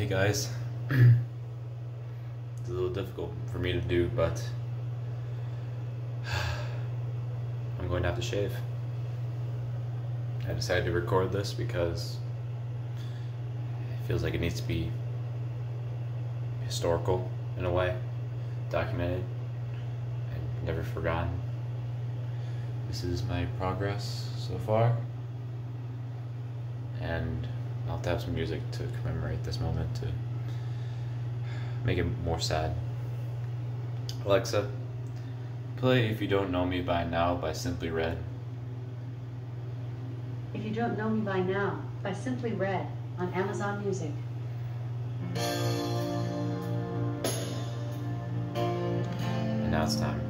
Hey guys, it's a little difficult for me to do, but I'm going to have to shave. I decided to record this because it feels like it needs to be historical in a way, documented, and never forgotten. This is my progress so far, and have to have some music to commemorate this moment to make it more sad. Alexa, play If You Don't Know Me By Now by Simply Red. If You Don't Know Me By Now by Simply Red on Amazon Music. And now it's time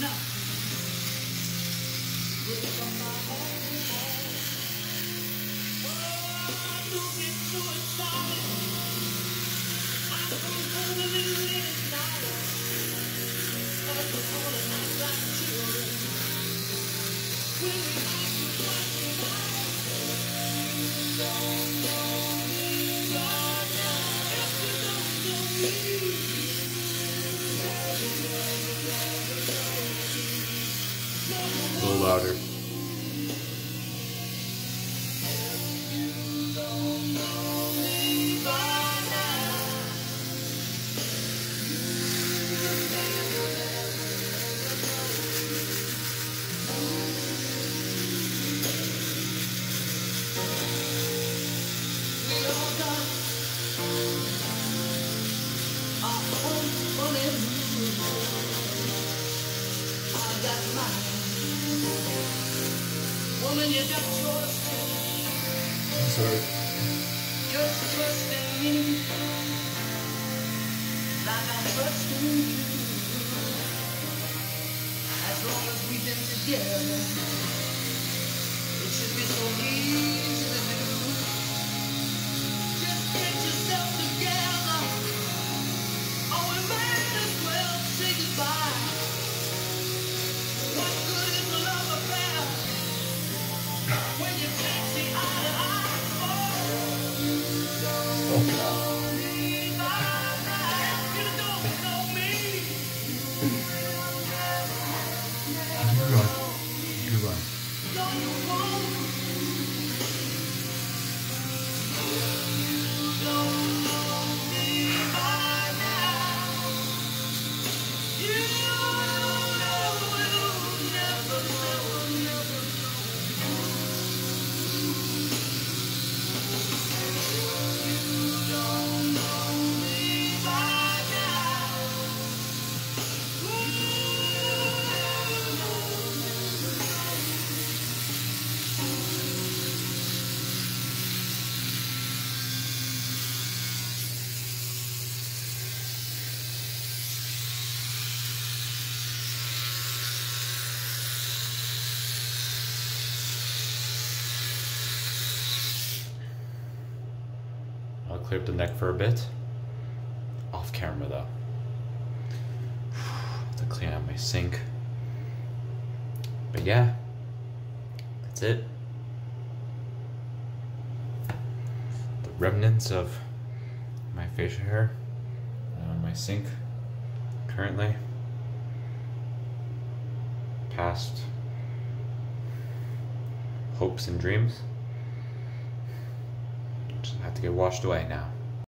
while doing it. A little louder. Woman, you got yours. Sorry. Just trust in me. Like I trust in you. As long as we've been together, Good clear up the neck for a bit. Off camera though. To clean out my sink. But yeah, that's it. The remnants of my facial hair on my sink currently. Past hopes and dreams get washed away now.